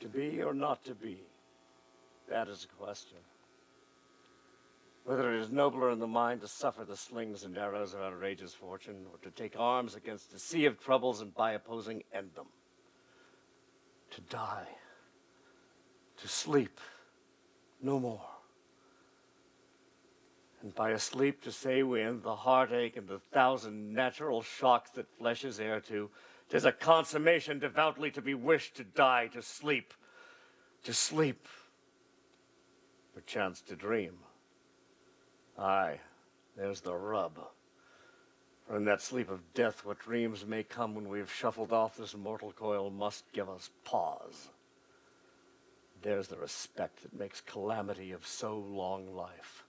To be or not to be? That is the question. Whether it is nobler in the mind to suffer the slings and arrows of outrageous fortune, or to take arms against a sea of troubles and by opposing end them. To die. To sleep. No more. And by a sleep to say we end the heartache and the thousand natural shocks that flesh is heir to, 'tis a consummation devoutly to be wished to die, to sleep, to sleep, perchance to dream. Aye, there's the rub. For in that sleep of death, what dreams may come when we have shuffled off this mortal coil must give us pause. There's the respect that makes calamity of so long life.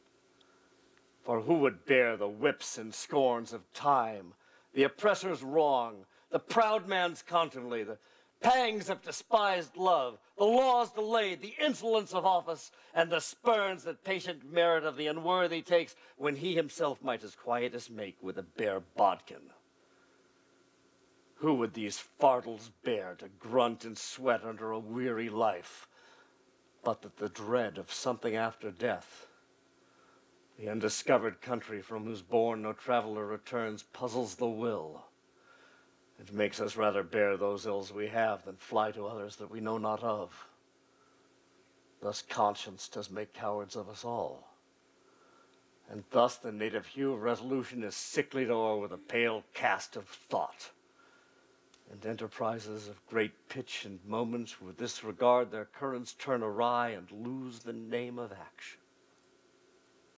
For who would bear the whips and scorns of time, the oppressor's wrong, the proud man's contumely, the pangs of despised love, the law's delayed, the insolence of office, and the spurns that patient merit of the unworthy takes when he himself might as quietus make with a bare bodkin? Who would these fardels bear to grunt and sweat under a weary life, but that the dread of something after death? The undiscovered country from whose bourne no traveler returns puzzles the will. It makes us rather bear those ills we have than fly to others that we know not of. Thus conscience does make cowards of us all. And thus the native hue of resolution is sicklied o'er with a pale cast of thought. And enterprises of great pitch and moment with this regard their currents turn awry and lose the name of action.